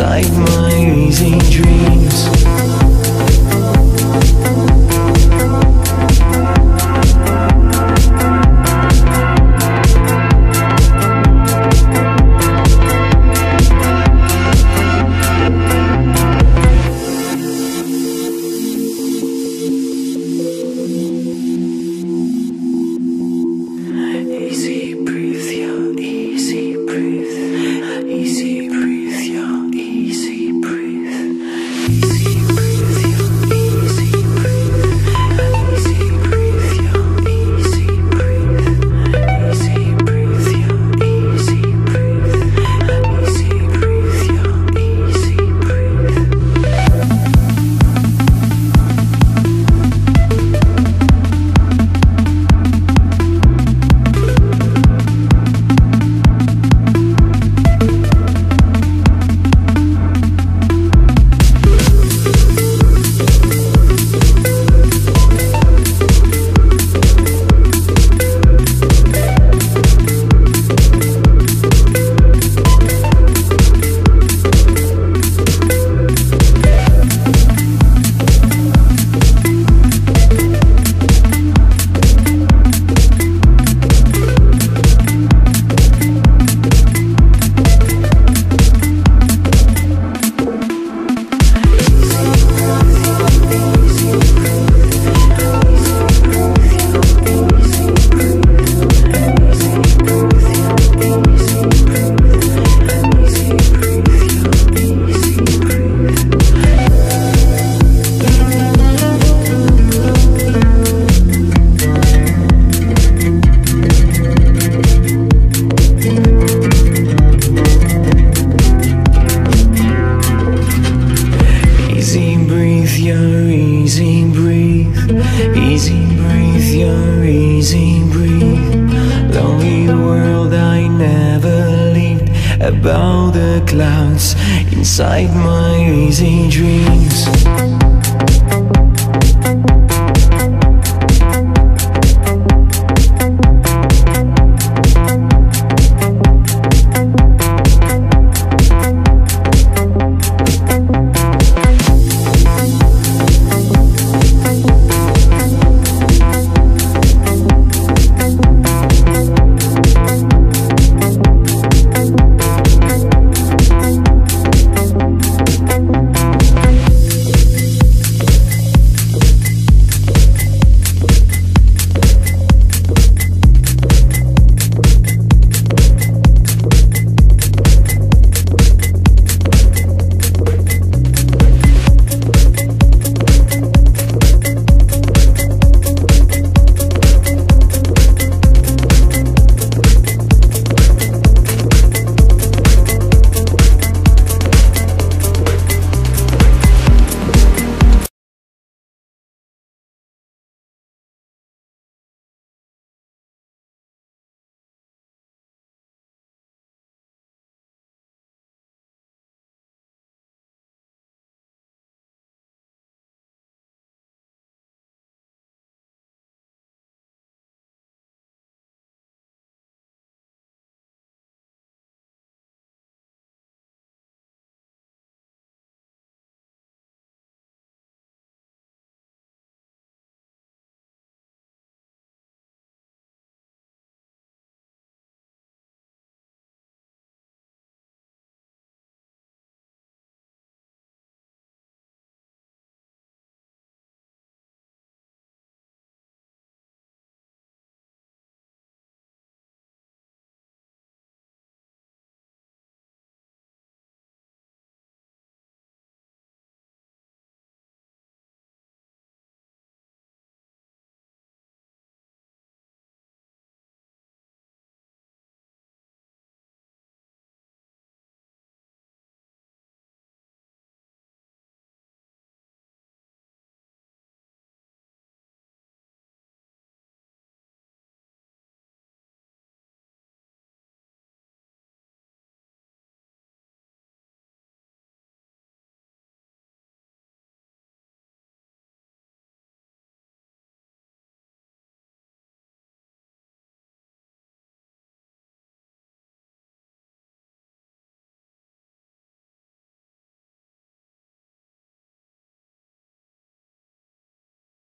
like my easy dreams. About the clouds Inside my easy dreams.